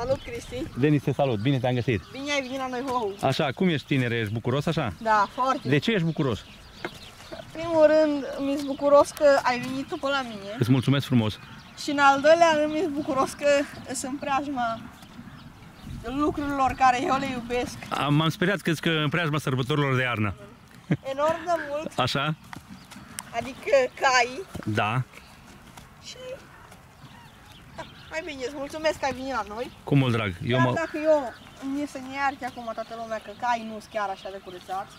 Salut, Cristi! Denis, te salut, bine te-am găsit. Bine ai venit la noi, ho! Așa, cum ești tinere, ești bucuros așa? Da, foarte. De ce ești bucuros? primul rând, mi-s bucuros că ai venit tu pe la mine. Îți mulțumesc frumos. Și în al doilea rând, mi-s bucuros că sunt preajma lucrurilor care eu le iubesc. Am- M-am speriat că că în preajma sărbătorilor de iarnă. Enorm de mult, Așa? adică cai Da. și... Da, mai bine, îți mulțumesc că ai venit la noi. Cu mult drag. Eu Chiar mă... dacă eu mi să ne iarti acum toată lumea că cai nu sunt chiar așa de curățați.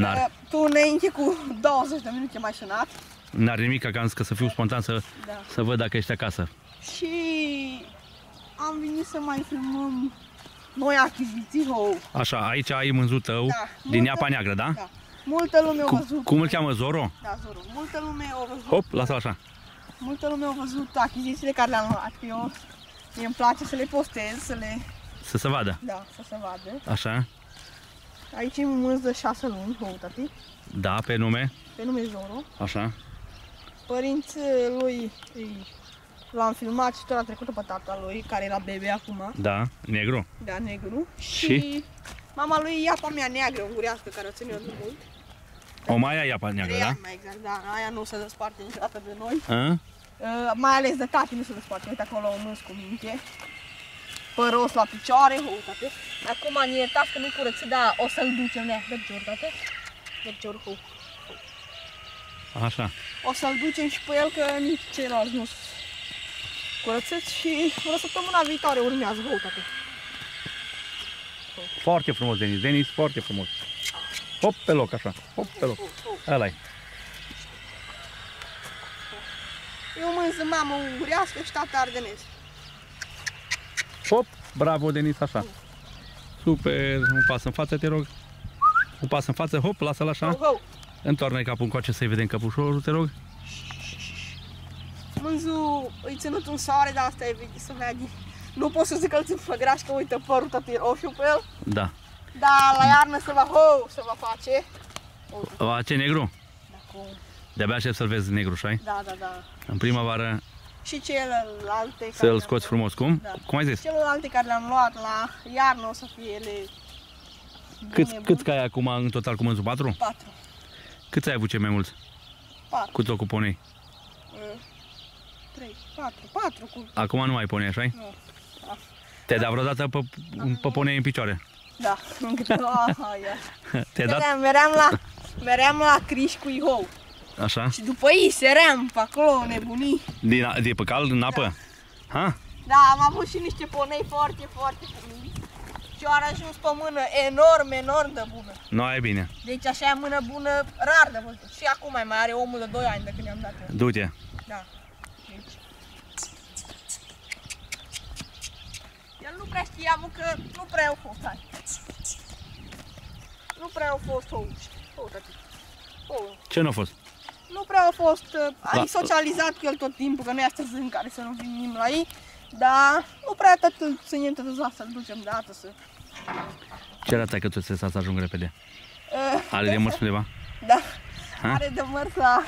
N-ar, Că Tu înainte cu 20 de minute mai sunat. n-ar nimic ca am zis că să fiu spontan să, Da. să văd dacă ești acasă. Și am venit să mai filmăm noi achiziții, ho. Așa, aici ai mânzul tău Da, din multă- Iapa Neagră, da? Da. Multă lume a Cu, văzut. cum îl cheamă, Zoro? Da, Zoru. Multă lume a văzut. Hop, lasă așa. Multă lume a văzut achizițiile care le-am luat. Eu mie îmi place să le postez, să le, Să se vadă. da, să se vadă. Așa. Aici e un mânz de 6 luni, ho, tati, Da, pe nume. pe nume Zoro. Așa. Părinții lui îi- l-am filmat și tot a trecut pe tata lui, care era bebe acum, Da, negru. da, negru. Și? mama lui e apa mea neagră, ungurească, care o țin eu de mult. O mai ai Iapa Neagră, Trei da? ani mai exact, da, aia nu se desparte niciodată de noi. A? Uh, mai ales de tati nu se desparte. Uite acolo un mâns cu minte. Păros la picioare, ho, tate. Acum ne iertați că nu-i curățit, dar o să-l ducem, ne, de jur, tate. De jur, ho. Așa. O să-l ducem și pe el, că nici ceilalți nu sunt curățiți și o săptămâna viitoare urmează, ho, tate. Foarte frumos, Denis. Denis, foarte frumos. Hop pe loc, așa. Hop pe loc. Ho, ho. ăla -i. Eu mânz de mamă ungurească și tata ardenez. Hop, bravo, Denis, așa. Super, un pas în față, te rog. Un pas în față, hop, lasă-l Ho, așa. ho. Întoarnă capul încoace să-i vedem căpușorul, te rog. Mânzul îi ținut în soare, dar asta e vede să vede. Nu pot să zic că îl țin pe graș, că uite părul tot e roșu pe el. Da. Dar la iarnă se va, ho, se va face. Uite, A, ce negru? acum. De-abia aștept să-l vezi negru, șai? Da, da, da. În primăvară Și celelalte care să-l le-am scoți luat. frumos. Cum? Da. Cum ai zis? Celelalte care le-am luat la iarnă o să fie ele bune, Câți, bune. câți cai ai acum în total cu mânzul? Patru? Patru. Câți ai avut cei mai mulți? Patru. Cu tot cu ponei. Uh, Trei. Patru. Patru cu... Acum nu mai ponei, așa Nu. Te-ai dat vreodată pe, pe ponei în picioare? Da, în câteva... Aha, ia. Te-ai dat? Meream, meream la... Meream la criș cu ihou. Așa? Și după ei seream pe acolo, nebunii. Din, a- de pe cal în apă? Ha? Da, am avut și niște ponei foarte, foarte frumoși. Și au ajuns pe mână enorm, enorm de bună. Nu e bine. Deci așa e mână bună, rar de văzut. Și acum mai are omul de 2 ani de când i-am dat eu. Du-te. Da. Deci. El nu prea știa, mă, că nu prea au fost, hai. Nu prea au fost ou. Ou, tati. Ou. Ce nu a fost? Nu prea au fost, uh, ai La- socializat cu el tot timpul, că nu e astăzi în care să nu venim la ei, dar nu prea atât îl ținem tot ziua să-l ducem de dată să... Ce arată că tu să ajung repede? Uh, Are de mers undeva? da, Ha? are de mers la...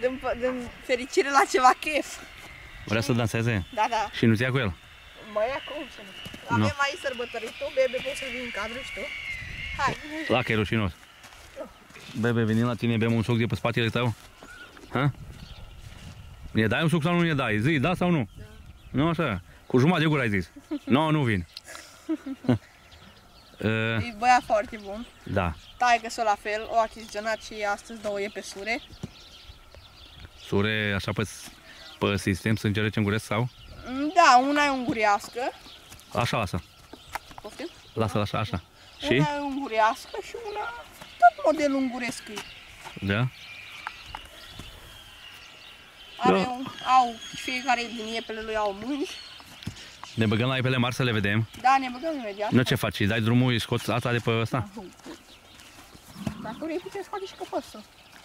Din, din fericire la ceva chef. Vrea să danseze? Da, da. Și nu-ți ia cu el? Mai acum să nu. Avem aici sărbătorit tu, bebe, poți să vii în cadru și tu. Hai, La că e rușinos. Bebe, venim la tine, bem un suc de pe spatele tău? Ha? Ne dai un suc sau nu ne dai? Zi, da sau nu? Nu așa? Cu jumătate de gură ai zis. Nu, no, nu vin. Uh, e băiat foarte bun. da, Taică să la fel, o achiziționat și astăzi două iepesure. sure așa pe, pe sistem, sângere ce înguresc sau? Mm, Da, una e ungurească. Așa, lasă. Poftim? Lasă-l așa, așa. Și? Una e ungurească și una tot model unguresc e. Da? Are Da. un, au, fiecare din iepele lui au mâini. Ne băgăm la ipele mari să le vedem. Da, ne băgăm imediat. Nu ce faci? Îi dai drumul, îi scoți asta de pe ăsta? Dacă vrei putem scoate și căpăsul.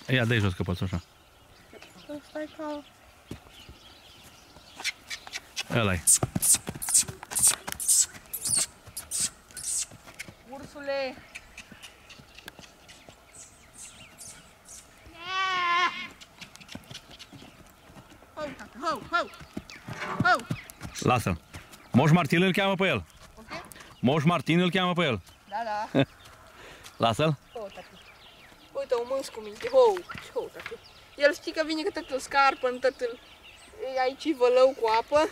Ia, dă jos căpățul așa. Stai ca... ăla -i. Ursule! Ho, tată, ho, ho! Ho! Lasă-l. Moș Martin îl cheamă pe el. Ok? Moș Martin îl cheamă pe el. Da, da. Lasă-l. Oh, tati. Uite, o mâns cu minte. Oh, oh, tati. El știi că vine că tot îl scarpă, în tot îl... E aici vălău cu apă.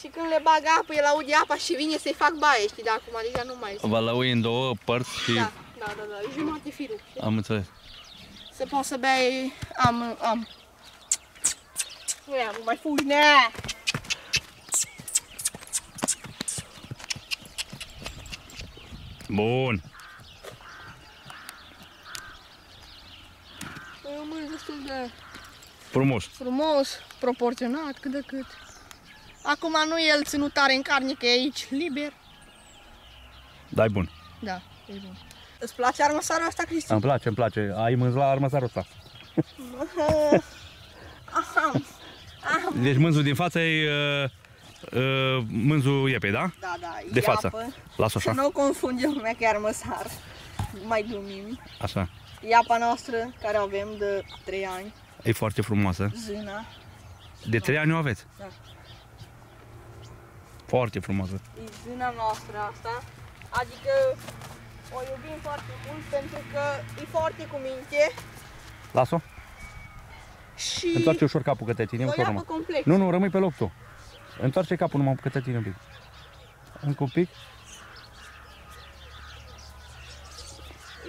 Și când le bag apă, el aude apa și vine să-i fac baie, știi, dar acum deja nu mai Vă lăui în două părți și... Da, da, da, da, e jumătate firul. știi? Am înțeles. Să poți să bei... Am, am... Nu am, nu mai fugi, ne! Bun. E un mâns destul de Frumos. frumos, proporționat, cât de cât. Acum nu e el ținut tare în carne, că e aici liber. Dai bun. Da, e bun. Îți place armăsara asta, Cristi? Îmi place, îmi place. Ai mânz la armăsarul ăsta. Aham. Deci mânzul din față e uh, uh, mânzul iepei, da? Da, da, De față. iapă. Las-o Să așa. nu o confunde lumea că e armăsar. Mai glumim. Așa. Iapa noastră, care o avem de 3 ani, E foarte frumoasă. zâna, De trei ani o aveți. Da. Foarte frumoasă. e zâna noastră asta. Adică o iubim foarte mult pentru că e foarte cu minte Las-o. și Întoarce ușor capul către tine, o ușor iapă numai. complex. Nu, nu, rămâi pe loc tu. Întoarce capul numai către tine un pic. Încă un pic.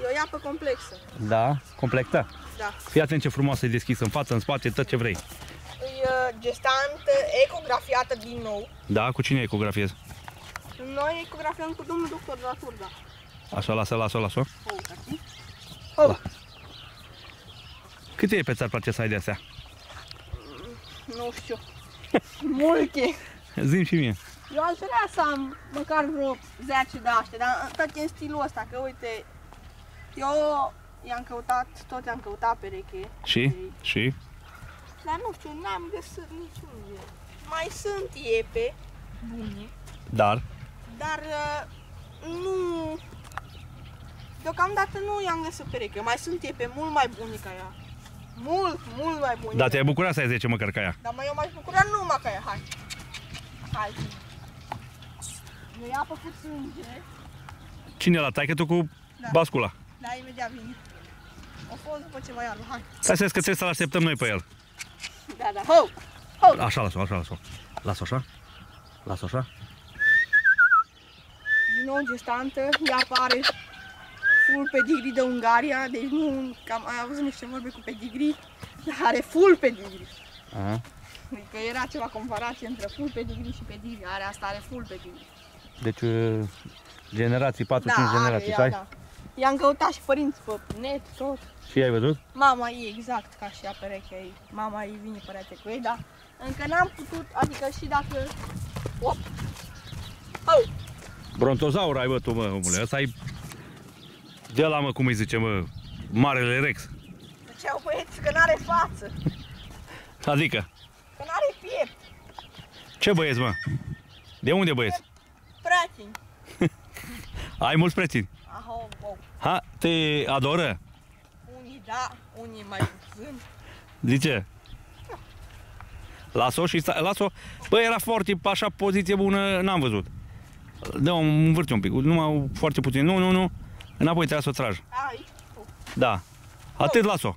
E o iapă complexă. Da, completă. Da. Fii atent ce frumoasă e deschisă în față, în spate, tot ce vrei. E uh, gestantă, ecografiată din nou. Da, cu cine ecografiezi? Noi ecografiem cu domnul doctor de la Turda. Așa, lasă, lasă, lasă. Oh, tati. Oh, Câte e pe țar place să ai de astea? nu știu. Multe. Zim și mie. Eu aș vrea să am măcar vreo 10 de astea, dar tot în stilul ăsta, că uite, eu i-am căutat, tot i-am căutat pereche. Și? Ei, Și? Dar nu știu, n-am găsit niciun gen. Mai sunt iepe bune, Dar? dar uh, nu... Deocamdată nu i-am găsit pereche, mai sunt iepe mult mai bune ca ea. Mult, mult mai bune. Da, te-ai bucurat să ai 10 măcar ca ea. Dar mai eu m-aș bucura numai ca ea, hai. Hai. Nu ia făcut sânge, Cine la taică tu cu Da. bascula? dar imediat vine. O fost după ce va ia lui, hai. Stai să vezi că trebuie să-l așteptăm noi pe el. Da, da, ho! Ho! Așa, lasă-o, așa, lasă-o. Lasă-o așa. Lasă-o așa. Din nou gestantă, ea apare full pedigree de Ungaria, deci nu, cam ai auzit niște vorbe cu pedigree, dar are full pedigree. Aha. Adică era ceva comparație între full pedigree și pedigree, are asta are full pedigree. Deci, uh, generații, 4-5 are generații, ea, să ai? da. I-am căutat și părinți pe net, tot. Și ai văzut? Mama e exact ca și ea perechea ei. Mama ei vine părete cu ei, dar încă n-am putut, adică și dacă... Op! Oh! Brontozaur ai, bă, tu, mă, omule. Ăsta ai... De la, mă, cum îi zice, mă, Marele Rex. Ziceau băieți că n-are față, Adică, că n-are piept. ce băieți, mă? De unde băieți? Prieteni. Ai mulți prețini. Aha, wow. Ha, te adoră? Unii da, unii mai puțin. Zice? Las-o și sta... las-o. Bă, era foarte așa poziție bună, n-am văzut. Dă-o, învârte un pic, numai foarte puțin. Nu, nu, nu. Înapoi trebuie să o tragi. Aici. Da. Atât las-o.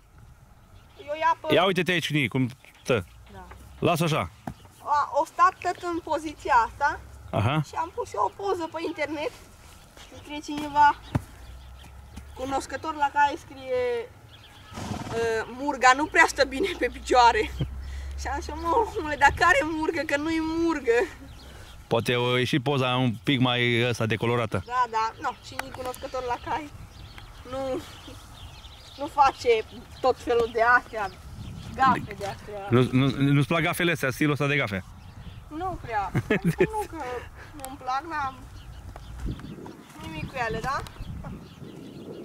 Eu ia pe... Ia uite-te aici, Nii, cum stă. Da. Lasă așa. A, o stat tot în poziția asta Aha. și am pus eu o poză pe internet. Și scrie cineva cunoscător la care scrie uh, Murga nu prea stă bine pe picioare. Și am zis, mă, omule, dar care murgă? Că nu-i murgă. Poate o ieși poza un pic mai ăsta decolorată. Da, da, nu, și nici cunoscător la cai nu, nu face tot felul de astea, gafe de astea. Nu, nu, nu-ți plac gafele astea, stilul ăsta de gafe? Nu prea. Adică nu că nu-mi plac, n-am nimic cu ele, da?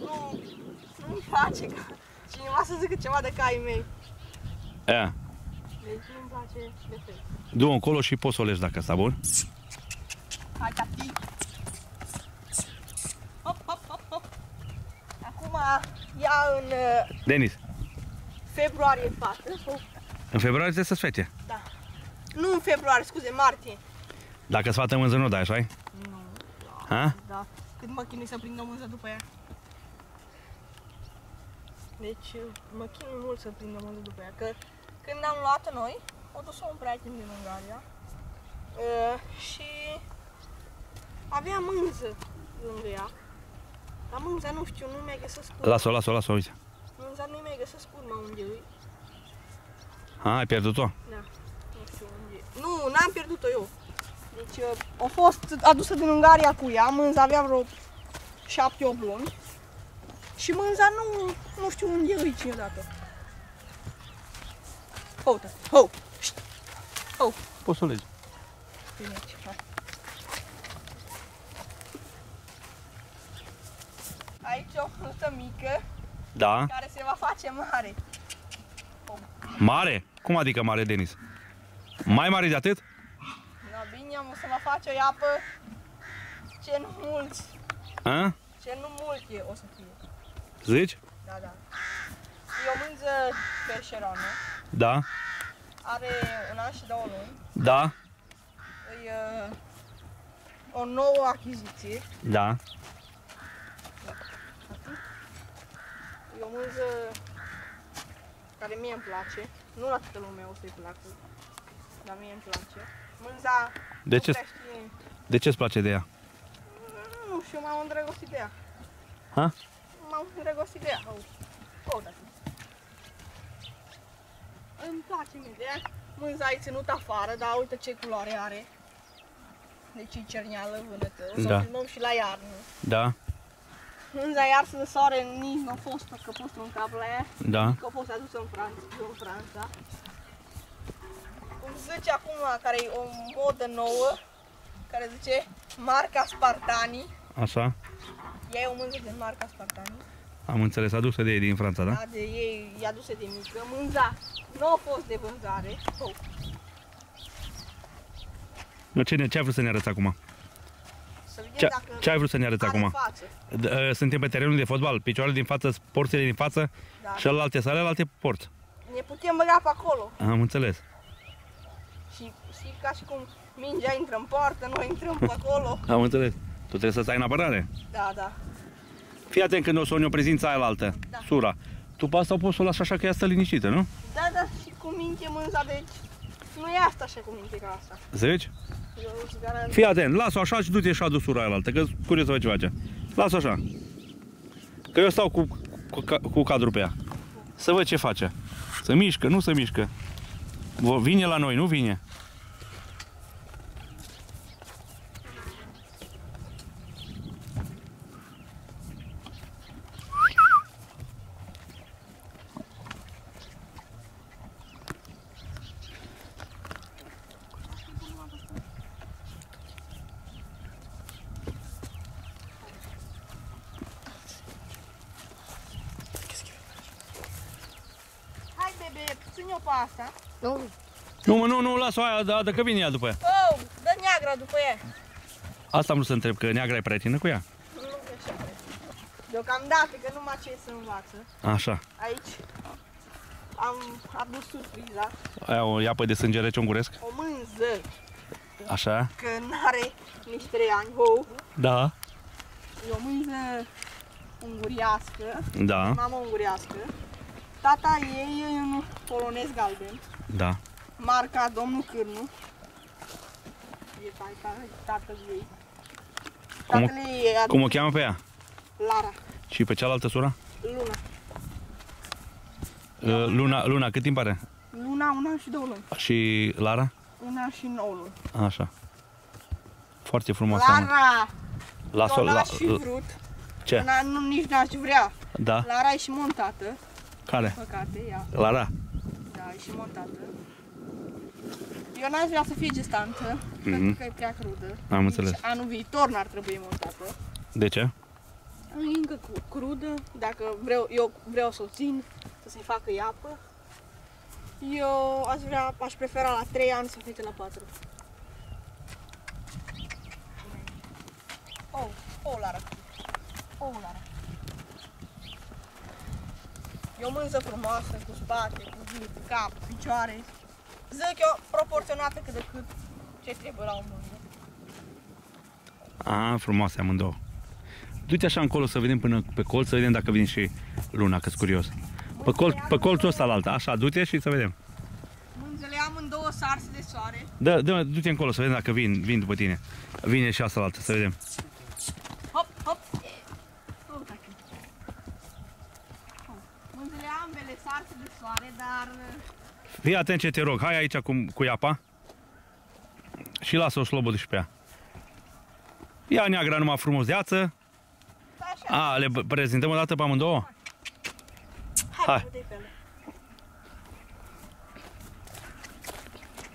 Nu, nu-mi place ca cineva să zică ceva de caii mei. Ia. Deci nu-mi place de fel. Du-o încolo și poți să o legi dacă asta, bun? Hai, tati. Hop, hop, hop, hop. Acum ia în uh, Denis, februarie fată. în februarie trebuie să-ți fete. Da. Nu în februarie, scuze, martie. Dacă sfată mânză nu dai, așa -i? Nu. Ha? Da. Cât mă chinui să prind o mânză după ea. Deci mă chinui mult să prind o mânză după ea. Că când am luat noi, o dus un prieten din Ungaria. Uh, și avea mânză lângă ea. Dar mânza nu știu, nu mi-a găsesc urma. Lasă-o, lasă-o, lasă-o, uite. Mânza nu mi-a găsesc urma unde e. Ha, ai pierdut-o? Da. Nu știu unde e. Nu, n-am pierdut-o eu. Deci uh, a fost adusă din Ungaria cu ea, mânza avea vreo 7-8 luni. Și mânza nu, nu știu unde e niciodată. Uite, ho, șt, ho, Poți să o legi. bine aici, hai. Aici o frută mică Da. care se va face mare. Mare? Cum adică mare, Denis? Mai mare de atât? Da, bine, am o să mă face o apă ce nu mulți, A? ce nu mult e o să fie. Zici? Da, da. E o mânză perșeronă, Da. are un an și două luni, Da. e uh, o nouă achiziție, Da. e o mânză care mie îmi place, nu la toată lumea o să-i placă, dar mie îmi place. Mânza, De nu ce, prea știe, de ce îți place de ea? nu știu, m-am îndrăgostit de ea. Ha? M-am îndrăgostit de ea. Oh, oh da. Îmi place mie de ea. Mânza e ținut afară, dar uite ce culoare are. Deci e cerneală, vânătă. O să Da. o filmăm și la iarnă. Da. Mânza iar să de soare nici nu a fost că a fost un cap la ea. Da. Că a fost adusă în Franța. În Franța. Cum zice acum, care e o modă nouă, care zice marca Spartani. Așa. Ea e o mânză din marca Spartani. Am înțeles, adusă de ei din Franța, da? Da, de ei i-a aduse de mișcă. Mânza nu a fost de vânzare. Oh. Nu, ce, ne, ce ai vrut să ne arăți acum? Să vedem Ce, dacă ce ai vrut să ne arăți are acum? față. D- uh, Suntem pe terenul de fotbal, picioarele din față, porțile din față, Da. celelalte sale, alte porți. Ne putem băga pe acolo. Am înțeles. Și, și ca și cum mingea intră în poartă, noi intrăm pe acolo. Am înțeles. Tu trebuie să stai în apărare. Da, da. Fii atent când o să o ne prezința aia la altă, Da. sura. Tu pe asta o poți să o lași așa că ea stă liniștită, nu? Da, da, și cu minte mânza, deci nu e asta așa cu minte ca asta. Zici? Eu îți garantez. Fii atent, lasă-o așa și du-te și adu sura aia la altă, că curios să văd ce face. Lasă așa. Că eu stau cu, cu, ca- cu cadrul pe ea. Să văd ce face. Să mișcă, nu să mișcă. Vo- Vine la noi, nu vine. Hai, bebe, ține-o pe asta. Nu, Nu, mă, nu, nu, lasă-o aia, da, da, că vine ea după ea. Oh, dă neagra după ea. Asta am vrut să întreb, că neagra e prietenă cu ea. Nu, că așa cred. Deocamdată, că numai ce să învață. Așa. Aici am adus surpriza. Aia o iapă de sânge rece unguresc. O mânză, Așa. că n-are nici 3 ani. Oh. Da. E o mânză unguriască, Da. mamă unguriască. Tata ei e un polonez galben, Da. marca domnul Cârnu. E tata, tatăl ei. Cum o- Tatăl ei e Cum o cheamă pe ea? Lara, Și pe cealaltă sura? Luna. Uh, Luna, Luna, cât timp are? Luna, un an și două luni. Și Lara? Un an și nouă luni. Așa. Foarte frumoasă. mă. Lara, Las-o, eu la, n-aș fi vrut. ce? N-a- nu, nici n-aș vrea. Da? Lara e și montată, Care? păcate, ea. Lara? Da, e și montată. Eu n-aș vrea să fie gestantă, Mhm. pentru că e prea crudă. Am înțeles. Deci anul viitor n-ar trebui montată. De ce? E încă cu- crudă, dacă vreau, eu vreau să o țin, să se facă iapă. Eu aș vrea, aș prefera la 3 ani să fie la 4. Oh, oh, Lara. Oh, Lara. E o mânză frumoasă, cu spate, cu gât, cap, picioare. Zic eu, proporționată cât de cât ce trebuie la o mânză. A, frumoase amândouă. Du-te așa încolo să vedem până pe colț, să vedem dacă vine și luna, că-s curios. Pe, colț, pe colțul ăsta la alta, așa, du-te și să vedem. Mânzele am în două sarse de soare. Dă, dă, du-te încolo să vedem dacă vin, vin după tine. Vine și asta la altă, să vedem. Hop, hop. Oh, tacă. Oh. Mânzele ambele sarse de soare, dar Fii atent ce te rog, hai aici cu, cu iapa și lasă o slobodă și pe ea. Ia neagra numai frumos de ață. așa. A, le b- prezentăm o dată pe amândouă? Hai, hai. dă-i pe ele.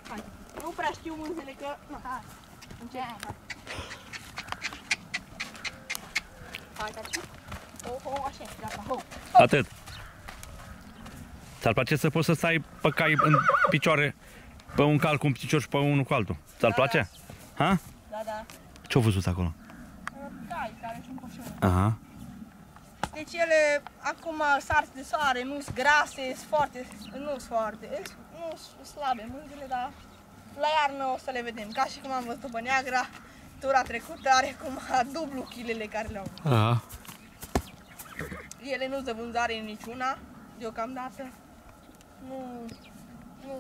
Hai. Nu prea știu mânzele că... Nu, hai. Încep. Hai. Hai, taci. Ho, ho, așa, gata, ho. Atât. Ți-ar place să poți să stai pe cai în picioare pe un cal cu un picior și pe unul cu altul? Ți-ar Da, place? Ha? Da, da. Ce-au văzut acolo? Cai care sunt coșuri. Aha. Deci ele acum sarți de soare, nu sunt grase, sunt foarte, nu sunt foarte, nu sunt slabe mânzile, dar la iarnă o să le vedem. Ca și cum am văzut pe neagra, tura trecută are acum dublu kilele care le-au. Aha. Ele nu sunt de vânzare în niciuna, deocamdată. Nu, nu,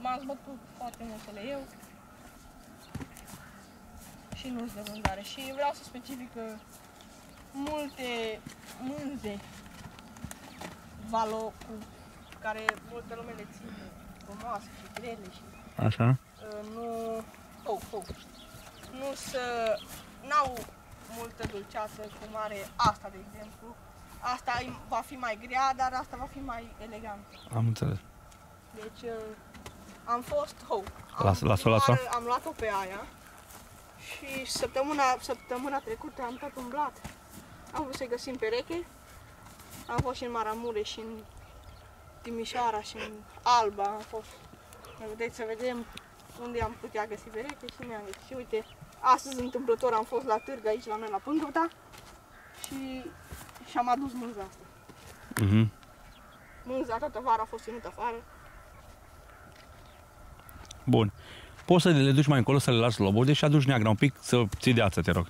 m-am zbătut foarte mult să le iau. Și nu sunt de vânzare. Și vreau să specific că multe mânze valo cu care multă lume le ține frumoase și grele și Așa. uh, nu, oh, oh, nu să, n-au multă dulceață cum are asta, de exemplu. Asta e- va fi mai grea, dar asta va fi mai elegant. Am înțeles. Deci uh, am fost, oh, am, Las- las-o, prima las-o. oară am luat-o pe aia și săptămâna, săptămâna trecută am tot umblat. Am vrut să-i găsim pereche. Am fost și în Maramureș și în Timișoara și în Alba am fost. Vedeți să vedem unde am putea găsi pereche și ne-am găsit. Și uite, astăzi întâmplător am fost la târg aici la noi la Pângăta și, și am adus mânza asta. Mhm. Mânza toată vara a fost ținută afară. Bun. Poți să le duci mai încolo, să le lași lobode și aduci neagra un pic să ții de ață, te rog.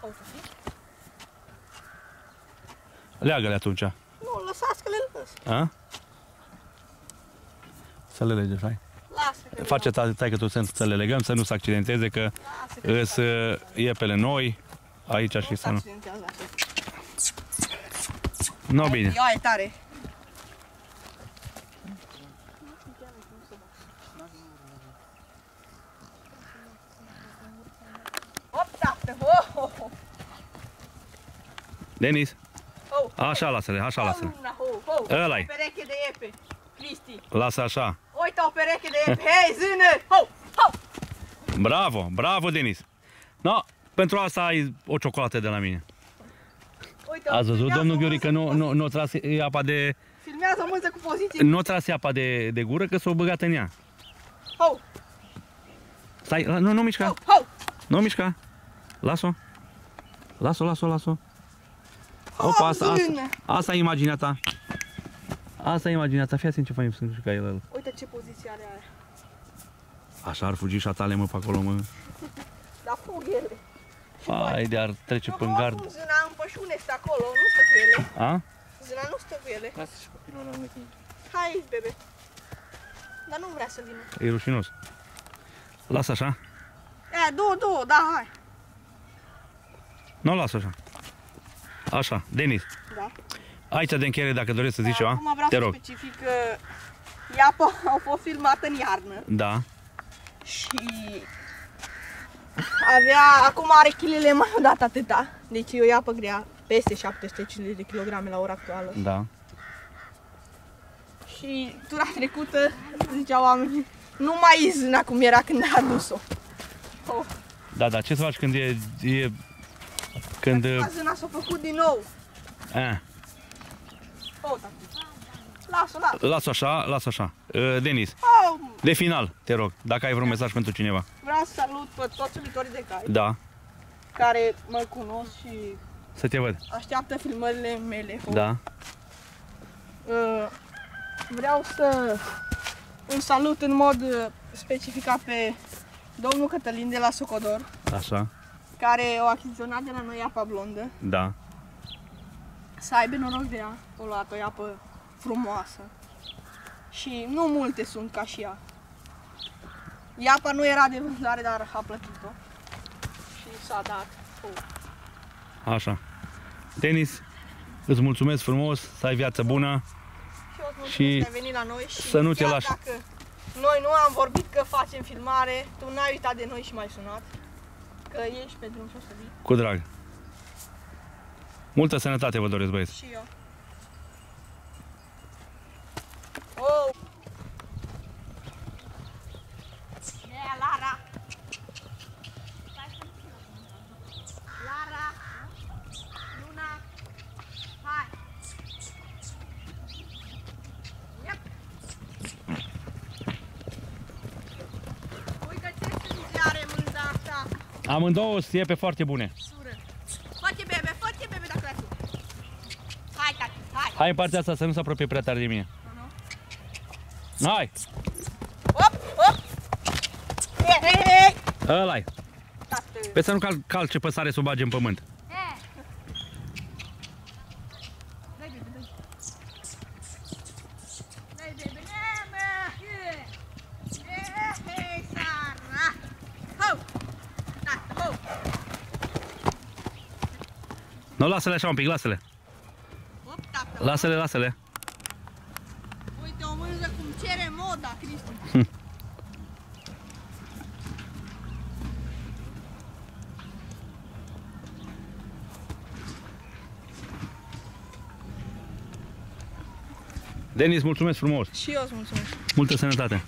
O să fie. Leagă-le atunci. Nu, lăsați că le lăs. A? Să le lege, hai. Lasă că le Face las. tai că tu să, să le legăm, să nu se accidenteze, că Lasă că le îs uh, iepele noi aici și să nu... accidentează așa. Nu bine. Ia, e tare. Hop, tată, ho, ho, ho. Denis, Ho, așa lasă-le, așa lasă-le. Una, ho, ho. Ăla-i. O pereche de iepe. Cristi, Lasă așa. uite o pereche de iepe. Hei, zână! Ho, ho. Bravo, bravo, Denis. No, pentru asta ai o ciocolată de la mine. Uite, Ați văzut, filmează domnul o Gheorică, mânză nu, cu nu, nu tras apa de... Filmează o mânză cu poziție. Nu tras apa de, de gură, că s-o băgat în ea. Ho, Stai, la- nu, nu mișca, ho, ho. nu mișca. Las-o. Las-o, las-o, las-o. Opa, asta, asta, zână. asta e imaginea ta. Asta e imaginea ta, fii atent ce fain sunt și ca el. Uite ce poziție are aia. Așa ar fugi șatale, mă, pe acolo, mă. Dar fug ele. Hai de ar trece Eu pe mă gard. acum zâna în pășune este acolo, nu stă cu ele. A? Zâna nu stă cu ele. Lasă și copilul ăla lângă tine. Hai, bebe. Dar nu vrea să vină. E rușinos. Lasă așa. E, două, două, da, hai. Nu, lasă așa. Așa, Denis. Da. Aici de încheiere, dacă dorești să zici ceva, Acum vreau te să rog. specific că iapa au fost filmată în iarnă Da. și avea, acum are kilele mai odată atâta. Deci e o iapă grea, peste 750 de kilograme la ora actuală. Da. Și tura trecută, ziceau oamenii, nu mai e zâna cum era când a adus-o. Oh, Da, da, ce să faci când e... e când... a zâna s-a făcut din nou. A, Oh, tati. Lasă, lasă. lasă așa, lasă așa. Uh, Denis, Oh, de final, te rog, dacă ai vreun mesaj pentru cineva. vreau să salut pe toți iubitorii de cai Da, care mă cunosc și să te văd. așteaptă filmările mele. Oh. Da. Uh, vreau să îl salut în mod uh, specificat pe domnul Cătălin de la Socodor, Așa. care o achiziționat de la noi apa blondă, Da. să aibă noroc de ea, o luat o apă frumoasă. Și nu multe sunt ca și ea. Iapa nu era de vânzare, dar a plătit-o. Și s-a dat. Oh. Așa. Denis, îți mulțumesc frumos, să ai viață bună. Și, o să Și mulțumesc că ai venit la noi și să nu te chiar lași. dacă noi nu am vorbit că facem filmare, tu n-ai uitat de noi și m-ai sunat. Că ești pe drum și o să vii. Cu drag. Multă sănătate vă doresc, băieți. Și eu. Oh! Yeah, Lara! Lara! Luna! Hai! Yep! Uite ce sânge are mânza asta! Amândouă sunt pe foarte bune. Sură! Fă-te bebe, fă-te bebe dacă vrei tu! Hai, tati, hai! Hai în partea asta să nu se apropie prea tare de mine. Hai! Hop, hop! Hei, hei, hei! Ăla-i. Tată! Pe să nu cal calce păsare să o bage în pământ. Dai bebe, dai. Dai bebe, bebe! Hei, Sara! Ho! Tată, ho! Nu, lasă-le așa un pic, lasă-le. Hop, tată! Lasă-le, lasă-le. Uite o mânză cum cere moda, Cristi! Denis, mulțumesc frumos. Și eu îți mulțumesc! Multă sănătate.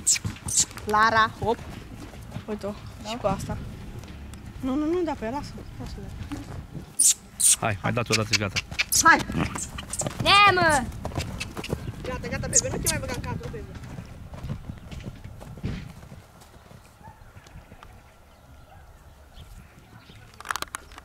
Lara, hop! Uite-o, și cu asta. Nu, nu, nu, da pe ea, lasă, lasă Hai, mai dați o dată și gata. Hai! Ne, mă! Gata, gata, bebe, nu te mai băga în cadru, bebe.